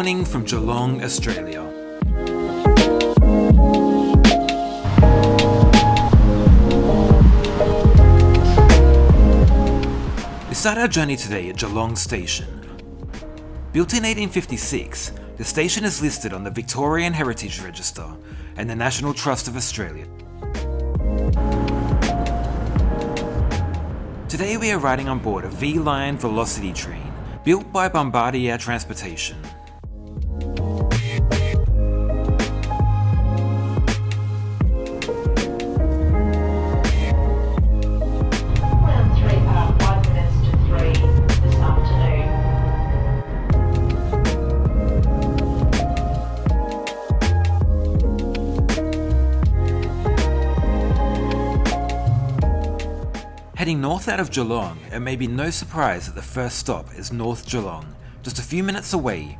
morning from Geelong, Australia. We start our journey today at Geelong Station. Built in 1856, the station is listed on the Victorian Heritage Register and the National Trust of Australia. Today we are riding on board a V/Line VLocity train built by Bombardier Transportation. Heading north out of Geelong, it may be no surprise that the first stop is North Geelong, just a few minutes away.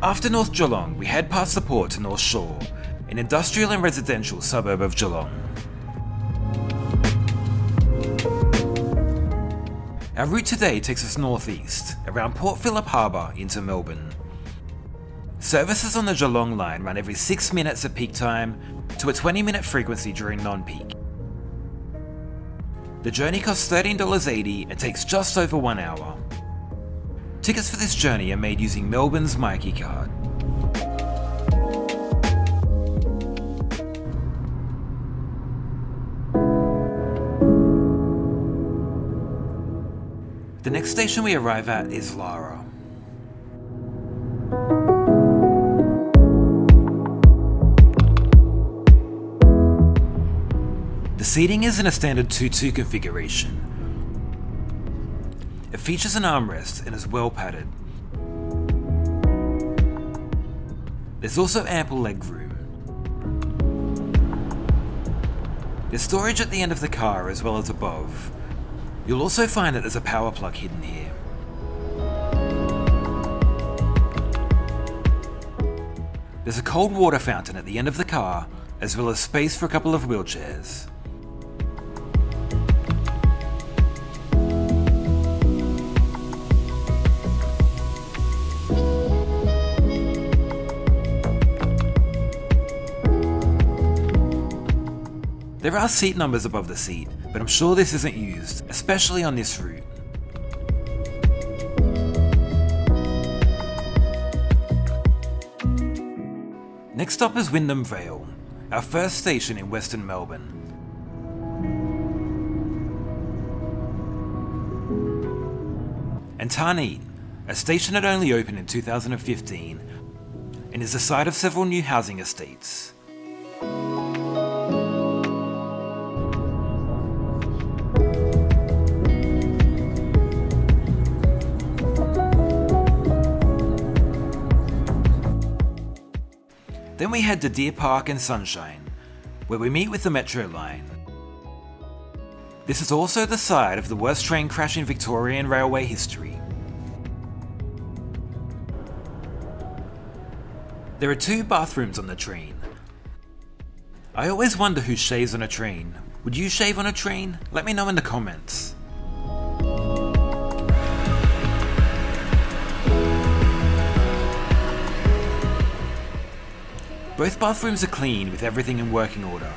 After North Geelong, we head past the port to North Shore, an industrial and residential suburb of Geelong. Our route today takes us northeast, around Port Phillip Harbour into Melbourne. Services on the Geelong line run every 6 minutes at peak time to a 20 minute frequency during non peak. The journey costs $13.80 and takes just over one hour. Tickets for this journey are made using Melbourne's Myki card. The next station we arrive at is Lara. The seating is in a standard 2-2 configuration. It features an armrest and is well padded. There's also ample legroom. There's storage at the end of the car as well as above. You'll also find that there's a power plug hidden here. There's a cold water fountain at the end of the car, as well as space for a couple of wheelchairs. There are seat numbers above the seat, but I'm sure this isn't used, especially on this route. Next up is Wyndham Vale, our first station in Western Melbourne. And Tarneit, a station that only opened in 2015 and is the site of several new housing estates. Then we head to Deer Park and Sunshine, where we meet with the Metro line. This is also the site of the worst train crash in Victorian railway history. There are two bathrooms on the train. I always wonder who shaves on a train. Would you shave on a train? Let me know in the comments. Both bathrooms are clean with everything in working order.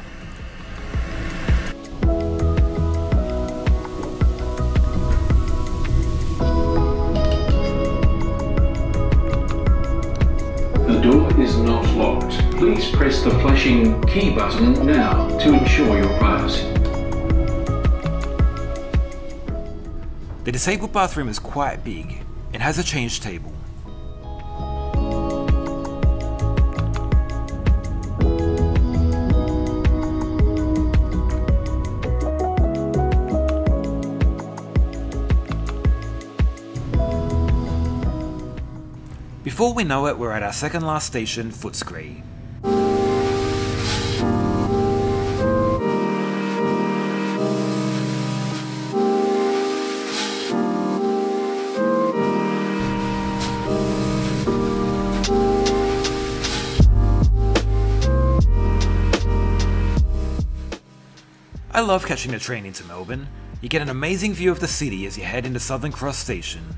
The door is not locked. Please press the flashing key button now to ensure your pass. The disabled bathroom is quite big and has a change table. Before we know it, we're at our second last station, Footscray. I love catching the train into Melbourne. You get an amazing view of the city as you head into Southern Cross Station.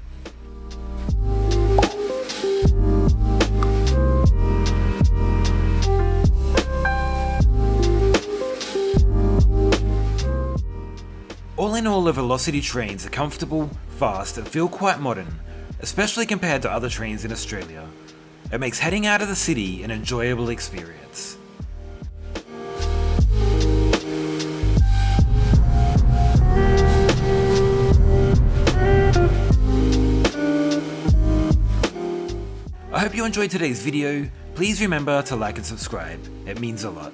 All in all, the VLocity trains are comfortable, fast, and feel quite modern, especially compared to other trains in Australia. It makes heading out of the city an enjoyable experience. I hope you enjoyed today's video. Please remember to like and subscribe. It means a lot.